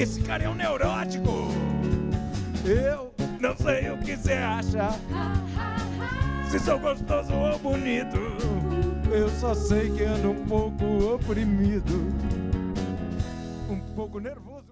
Esse cara é um neurótico. Eu não sei o que você acha. Se sou gostoso ou bonito. Eu só sei que ando um pouco oprimido. Um pouco nervoso.